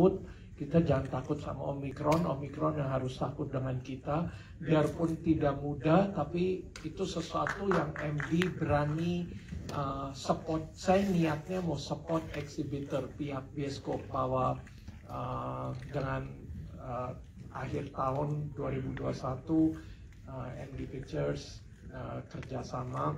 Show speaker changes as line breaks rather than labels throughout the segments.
takut kita jangan takut sama Omikron, Omikron yang harus takut dengan kita, biarpun tidak mudah, tapi itu sesuatu yang MD berani uh, support. Saya niatnya mau support exhibitor pihak bioskop bahwa uh, dengan uh, akhir tahun 2021 uh, MD Pictures uh, kerjasama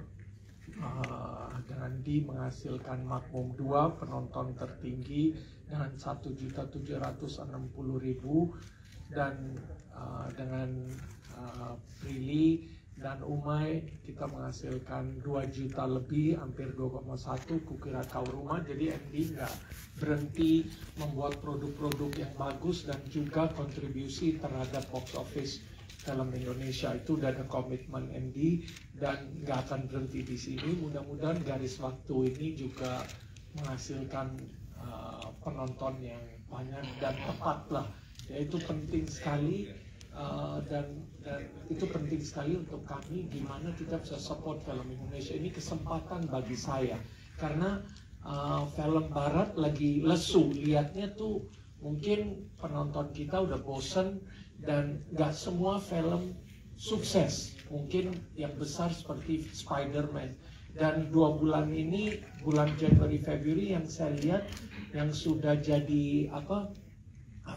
dengan di menghasilkan Makmum 2 penonton tertinggi dengan 1.760.000 dan uh, dengan uh, Prilly dan Umay kita menghasilkan 2 juta lebih hampir 2,1 kukira kau rumah. Jadi MD nggak berhenti membuat produk-produk yang bagus dan juga kontribusi terhadap box office film Indonesia itu ada komitmen MD dan nggak akan berhenti di sini. Mudah-mudahan garis waktu ini juga menghasilkan uh, penonton yang banyak dan tepat lah. Ya itu penting sekali uh, dan dan itu penting sekali untuk kami gimana kita bisa support film Indonesia. Ini kesempatan bagi saya. Karena uh, film Barat lagi lesu. Lihatnya tuh mungkin penonton kita udah bosen dan gak semua film sukses. Mungkin yang besar seperti Spider-Man. Dan dua bulan ini bulan Januari Februari yang saya lihat yang sudah jadi apa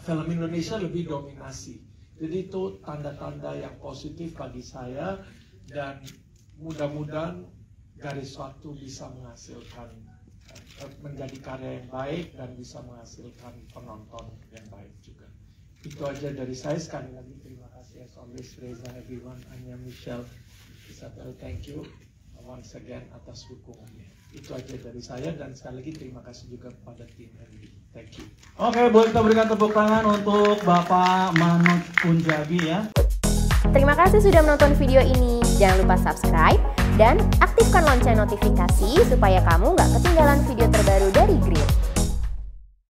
film Indonesia lebih dominasi. Jadi itu tanda-tanda yang positif bagi saya. Dan mudah-mudahan garis waktu bisa menghasilkan eh, menjadi karya yang baik dan bisa menghasilkan penonton yang baik juga itu aja dari saya sekali lagi terima kasih as always Reza everyone Anya Michelle Isabel thank you once again atas dukungannya. Itu aja dari saya dan sekali lagi terima kasih juga kepada tim MD. Thank you.
Oke, boleh kita berikan tepuk tangan untuk Bapak Manut Punjabi ya.
Terima kasih sudah menonton video ini. Jangan lupa subscribe dan aktifkan lonceng notifikasi supaya kamu nggak ketinggalan video terbaru dari Green.